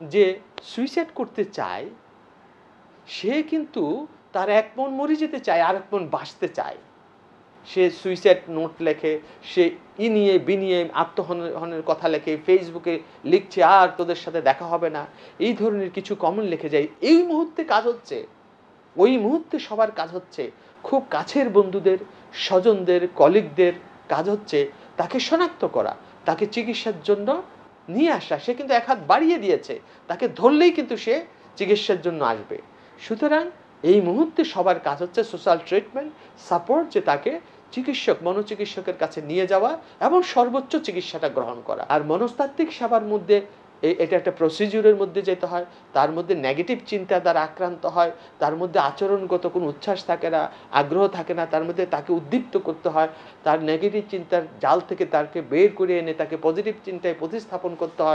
যে সুইসাইড করতে চায়, সে কিন্তু তার এক মন মরে যেতে চায়, আর এক মন বাঁচতে চায়। সে সুইসাইড নোট লেখে, সে ই নিয়ে বিনিয়ে আত্মহননের কথা লেখে ফেসবুকে লিখছে, আর তোদের সাথে দেখা হবে না। এই ধরনের কিছু কমন লেখে যায়। এই মুহূর্তে কাজ হচ্ছে, ওই মুহূর্তে সবার কাজ হচ্ছে, খুব কাছের বন্ধুদের, স্বজনদের কলিগদের কাজ হচ্ছে, তাকে শনাক্ত করা, তাকে চিকিৎসার জন্য নিয়ে আসা, সে কিন্তু এক হাত বাড়িয়ে দিয়েছে। তাকে ধরলেই কিন্তু সে চিকিৎসার জন্য আসবে। সুতরাং এই মুহূর্তে সবার কাজ হচ্ছে সোশ্যাল ট্রিটমেন্ট সাপোর্ট যে তাকে চিকিৎসক, মনোচিকিৎসকের কাছে নিয়ে যাওয়া এবং সর্বোচ্চ চিকিৎসাটা গ্রহণ করা। আর মনস্তাত্ত্বিক সেবার মধ্যে এটা একটা প্রসিজিওরের মধ্যে যেতে হয়, তার মধ্যে নেগেটিভ চিন্তা দ্বারা আক্রান্ত হয়, তার মধ্যে আচরণগত কোনো উচ্ছ্বাস থাকে না, আগ্রহ থাকে না, তার মধ্যে তাকে উদ্দীপ্ত করতে হয়, তার নেগেটিভ চিন্তার জাল থেকে তাকে বের করে এনে তাকে পজিটিভ চিন্তায় প্রতিস্থাপন করতে হয়।